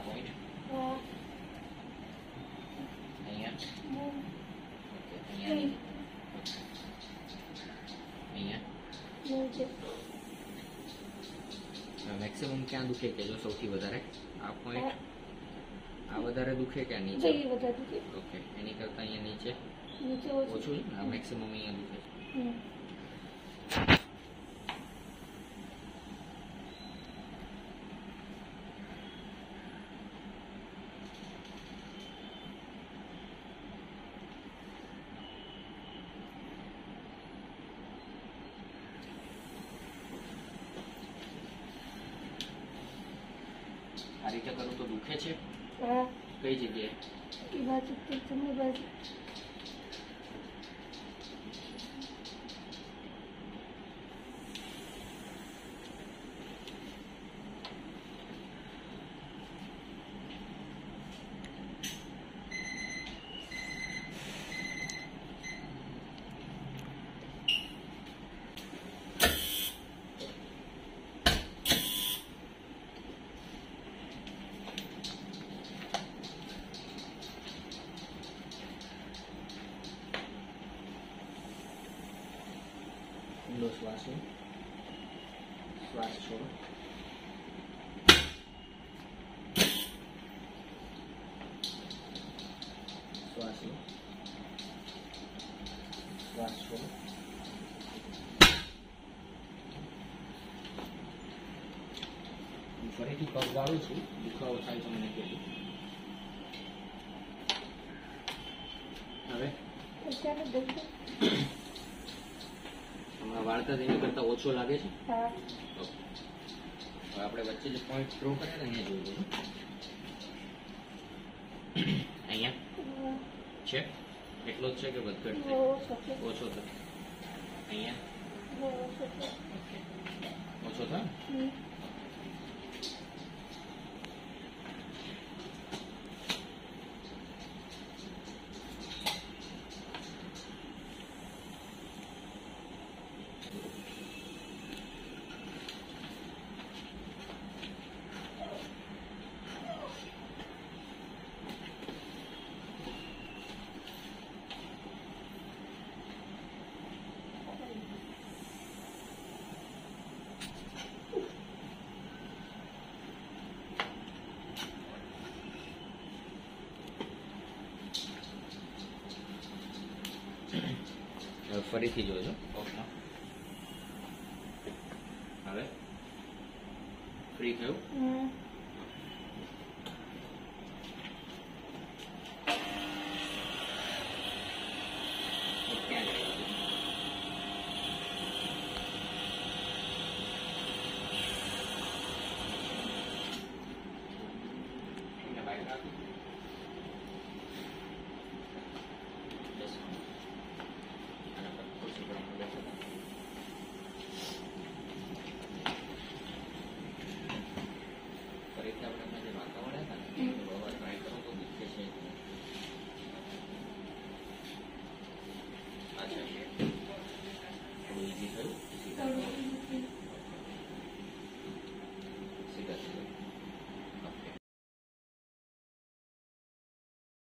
આ પોઈન્ટ અહીંયા ઓકે અહીંયા નહીં. અહીંયા મેક્સિમમ ક્યાં દુખે કે જો સૌથી વધારે આ પોઈન્ટ આ વધારે દુખે કે આ નીચે જઈએ બધા દુખે ઓકે એની કરતા અહીંયા નીચે નીચે ઓછું ઓછું છે ને આ મેક્સિમમ અહીંયા દુખે છે આ રીતે કરું તો દુખે છે? કઈ જગ્યાએ? એ બાજુ તો તમે બાજુ ઊંડો શ્વાસ લો શ્વાસ છોડો શ્વાસ લો શ્વાસ છોડો હું ફરીથી પગ ગાળું છું દુખાવો થાય તો મને કહેજો હવે અત્યારે દુખે હમણાં વાળતા એના કરતા ઓછો લાગે છે? હવે આપણે વચ્ચે જે પોઈન્ટ ડ્રો કર્યા ને અહીંયા જોઈ લઈએ અહીંયા? છે? એટલો જ છે કે વધઘટ છે? ઓછો થયો. અહીંયા? ઓછો થયો? ફરીથી જોજો. ઓકે. હવે ફ્રી થયું.